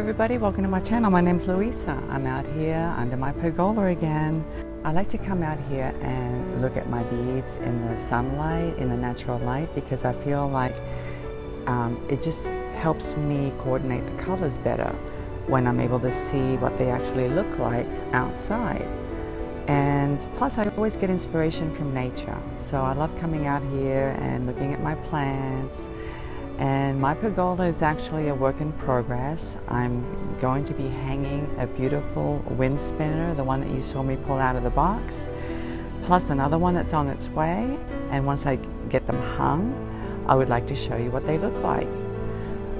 Everybody, welcome to my channel. My name's Luisa. I'm out here under my pergola again. I like to come out here and look at my beads in the sunlight, in the natural light, because I feel like um, it just helps me coordinate the colors better when I'm able to see what they actually look like outside. And plus I always get inspiration from nature. So I love coming out here and looking at my plants and my pergola is actually a work in progress. I'm going to be hanging a beautiful wind spinner, the one that you saw me pull out of the box, plus another one that's on its way. And once I get them hung, I would like to show you what they look like.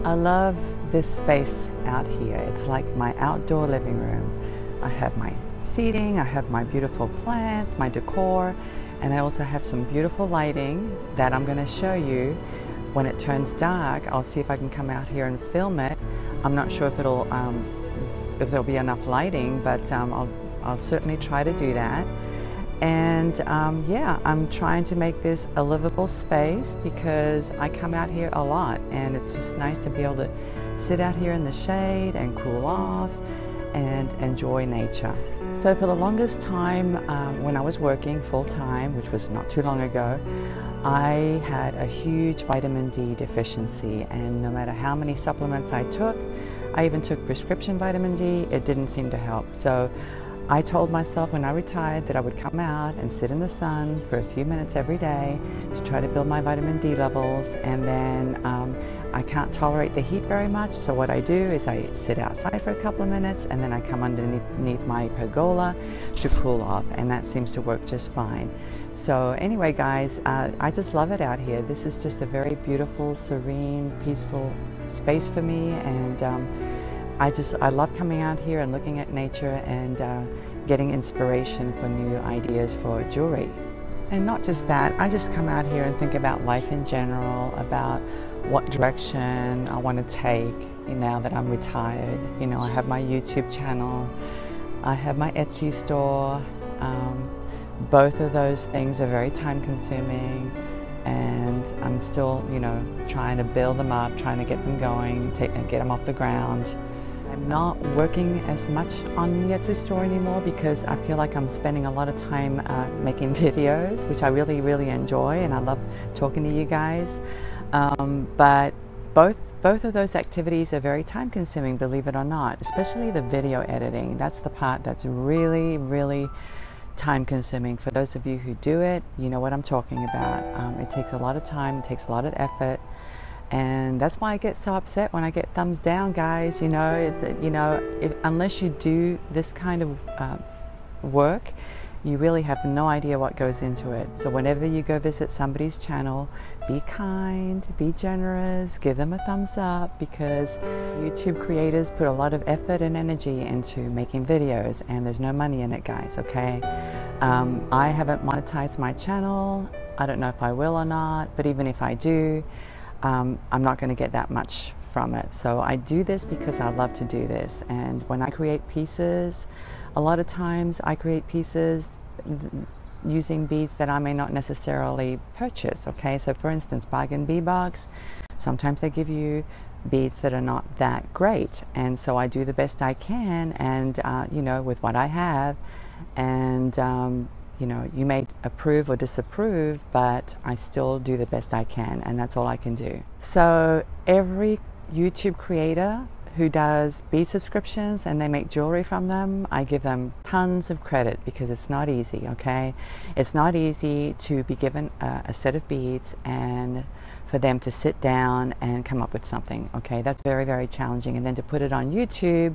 I love this space out here. It's like my outdoor living room. I have my seating, I have my beautiful plants, my decor, and I also have some beautiful lighting that I'm going to show you when it turns dark, I'll see if I can come out here and film it. I'm not sure if it'll, um, if there'll be enough lighting, but um, I'll, I'll certainly try to do that. And um, yeah, I'm trying to make this a livable space because I come out here a lot and it's just nice to be able to sit out here in the shade and cool off and enjoy nature. So for the longest time um, when I was working full time, which was not too long ago, I had a huge vitamin D deficiency and no matter how many supplements I took, I even took prescription vitamin D, it didn't seem to help. So I told myself when I retired that I would come out and sit in the sun for a few minutes every day to try to build my vitamin D levels and then um, I can't tolerate the heat very much, so what I do is I sit outside for a couple of minutes and then I come underneath my pergola to cool off, and that seems to work just fine. So anyway, guys, uh, I just love it out here. This is just a very beautiful, serene, peaceful space for me, and um, I just I love coming out here and looking at nature and uh, getting inspiration for new ideas for jewelry. And not just that, I just come out here and think about life in general, about what direction I want to take now that I'm retired. You know, I have my YouTube channel, I have my Etsy store. Um, both of those things are very time consuming and I'm still, you know, trying to build them up, trying to get them going, take, get them off the ground. I'm not working as much on the Etsy store anymore because I feel like I'm spending a lot of time uh, making videos, which I really, really enjoy, and I love talking to you guys. Um, but both both of those activities are very time consuming, believe it or not, especially the video editing. That's the part that's really, really time consuming. For those of you who do it, you know what I'm talking about. Um, it takes a lot of time, it takes a lot of effort. And that's why I get so upset when I get thumbs down, guys. You know, you know, if, unless you do this kind of uh, work, you really have no idea what goes into it. So whenever you go visit somebody's channel, be kind, be generous, give them a thumbs up because YouTube creators put a lot of effort and energy into making videos and there's no money in it, guys, okay? Um, I haven't monetized my channel. I don't know if I will or not, but even if I do, um, I'm not going to get that much from it. So I do this because I love to do this. And when I create pieces, a lot of times I create pieces using beads that I may not necessarily purchase. Okay, so for instance, bargain bead box, sometimes they give you beads that are not that great, and so I do the best I can, and uh, you know, with what I have, and um, you know, you may approve or disapprove, but I still do the best I can, and that's all I can do. So every YouTube creator who does bead subscriptions and they make jewelry from them, I give them tons of credit because it's not easy, okay? It's not easy to be given a, a, set of beads and for them to sit down and come up with something, okay? That's very, very challenging. And then to put it on YouTube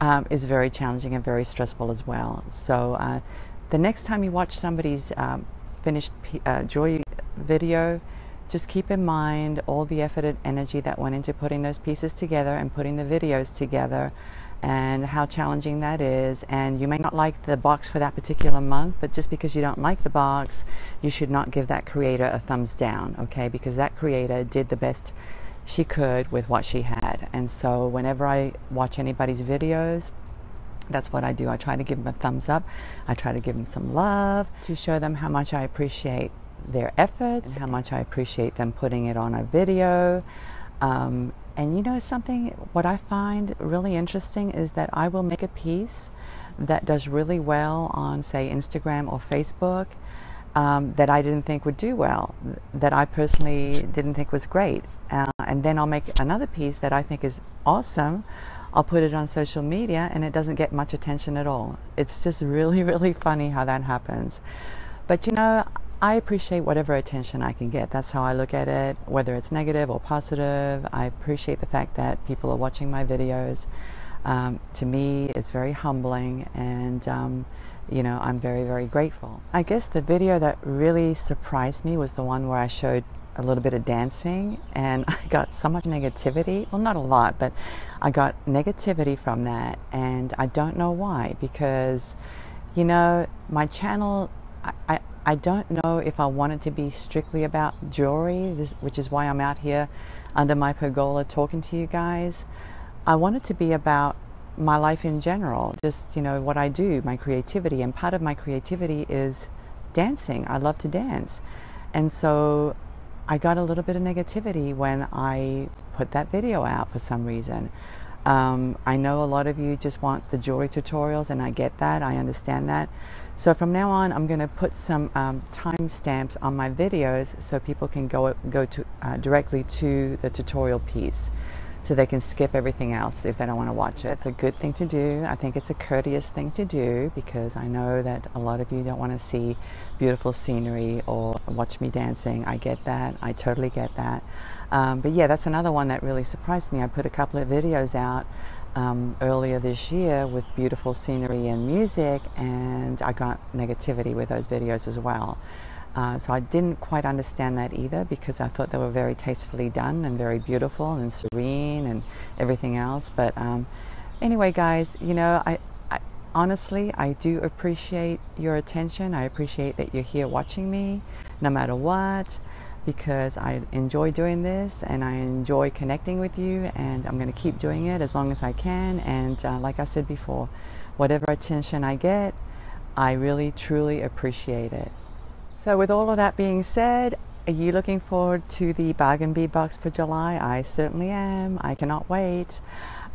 um, is very challenging and very stressful as well. So uh, the next time you watch somebody's um, finished uh, jewelry video, just keep in mind all the effort and energy that went into putting those pieces together and putting the videos together and how challenging that is. And you may not like the box for that particular month, but just because you don't like the box, you should not give that creator a thumbs down, okay? Because that creator did the best she could with what she had. And so whenever I watch anybody's videos, that's what I do. I try to give them a thumbs up. I try to give them some love to show them how much I appreciate their efforts, how much I appreciate them putting it on a video. Um, And you know something? What I find really interesting is that I will make a piece that does really well on, say, Instagram or Facebook um, that I didn't think would do well, that I personally didn't think was great. Uh, and then I'll make another piece that I think is awesome. I'll put it on social media and it doesn't get much attention at all. It's just really, really funny how that happens. But you know, I appreciate whatever attention I can get. That's how I look at it, whether it's negative or positive. I appreciate the fact that people are watching my videos. Um, to me, it's very humbling and um, you know, I'm very, very grateful. I guess the video that really surprised me was the one where I showed a little bit of dancing and I got so much negativity. Well, not a lot, but I got negativity from that and I don't know why because, you know, my channel, I, I, I don't know if I want it to be strictly about jewelry, this, which is why I'm out here under my pergola talking to you guys. I want it to be about my life in general, just, you know, what I do, my creativity. And part of my creativity is dancing. I love to dance. And so I got a little bit of negativity when I put that video out for some reason. Um, I know a lot of you just want the jewelry tutorials, and I get that, I understand that. So from now on, I'm going to put some um, timestamps on my videos so people can go go to uh, directly to the tutorial piece so they can skip everything else if they don't want to watch it. It's a good thing to do. I think it's a courteous thing to do because I know that a lot of you don't want to see beautiful scenery or watch me dancing. I get that. I totally get that. Um, but yeah, that's another one that really surprised me. I put a couple of videos out um, earlier this year with beautiful scenery and music, and I got negativity with those videos as well. Uh, so I didn't quite understand that either because I thought they were very tastefully done and very beautiful and serene and everything else. But um, anyway, guys, you know, I, I, honestly I do appreciate your attention. I appreciate that you're here watching me, no matter what, because I enjoy doing this and I enjoy connecting with you, and I'm going to keep doing it as long as I can. And uh, like I said before, whatever attention I get, I really truly appreciate it. So with all of that being said, are you looking forward to the bargain bead box for July? I certainly am. I cannot wait.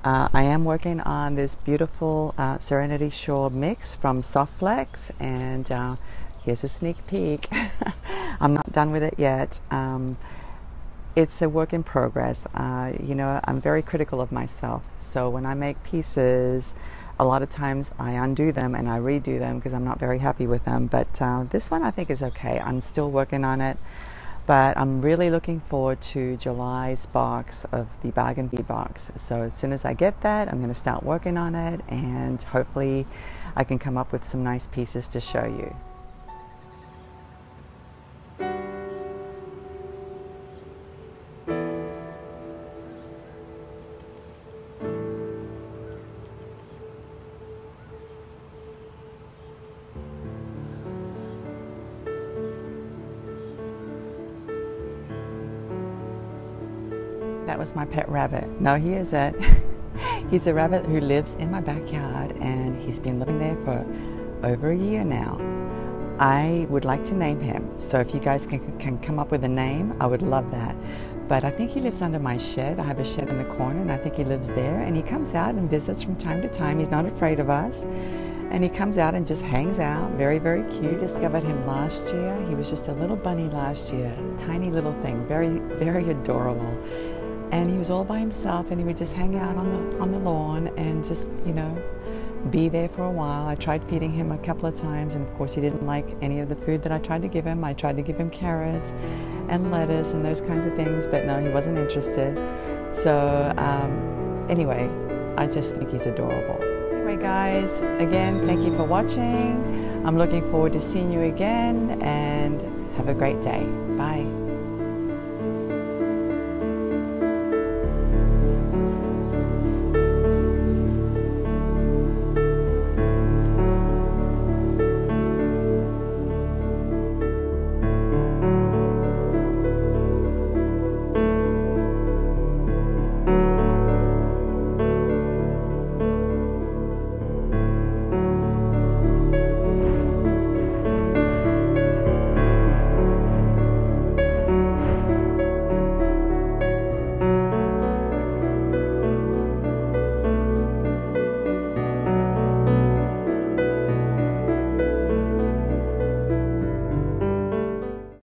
Uh, I am working on this beautiful uh, Serenity Shore mix from Softflex, and uh, here's a sneak peek. I'm not done with it yet. Um, it's a work in progress. Uh, you know, I'm very critical of myself. So when I make pieces, a lot of times I undo them and I redo them because I'm not very happy with them. But uh, this one I think is okay. I'm still working on it. But I'm really looking forward to July's box of the Bargain Bead box. So as soon as I get that, I'm going to start working on it and hopefully I can come up with some nice pieces to show you. That was my pet rabbit. No, he isn't. he's a rabbit who lives in my backyard and he's been living there for over a year now. I would like to name him. So if you guys can, can come up with a name, I would love that. But I think he lives under my shed. I have a shed in the corner and I think he lives there. And he comes out and visits from time to time. He's not afraid of us. And he comes out and just hangs out. Very, very cute. Discovered him last year. He was just a little bunny last year. Tiny little thing. Very, very adorable and he was all by himself and he would just hang out on the on the lawn and just you know be there for a while. I tried feeding him a couple of times and of course he didn't like any of the food that I tried to give him. I tried to give him carrots and lettuce and those kinds of things but no he wasn't interested. So um, anyway I just think he's adorable. Anyway guys again thank you for watching. I'm looking forward to seeing you again and have a great day. Bye.